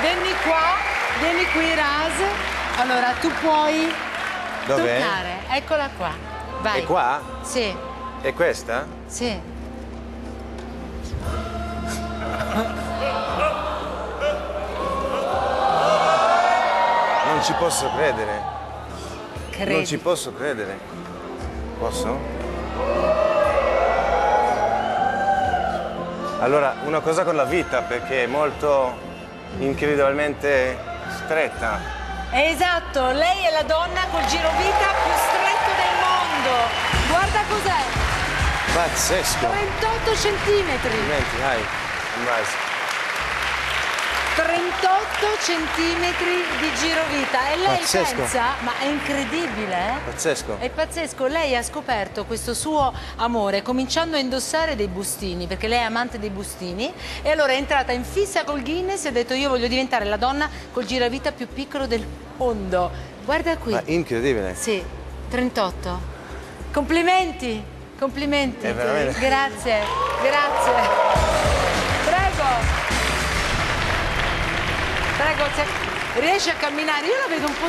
Vieni qua, vieni qui Raz. Allora, tu puoi Dov'è? toccare. Eccola qua. Vai. È qua? Sì, È questa? sì. Non ci posso credere. Credi. Non ci posso credere. Posso? Allora, una cosa con la vita, perché è molto incredibilmente stretta. Esatto, lei è la donna col girovita più stretto del mondo. Guarda cos'è. Pazzesco. 38 centimetri. Complimenti, dai. Raz. 38 centimetri di girovita. E lei Pazzesco. pensa, ma è incredibile, eh? Pazzesco. È pazzesco, lei ha scoperto questo suo amore cominciando a indossare dei bustini, perché lei è amante dei bustini, e allora è entrata in fissa col Guinness e ha detto io voglio diventare la donna col giravita più piccolo del mondo. Guarda qui. Ma incredibile. Sì, 38. Complimenti, complimenti. Grazie, grazie. Riesci a camminare? Io la vedo un po'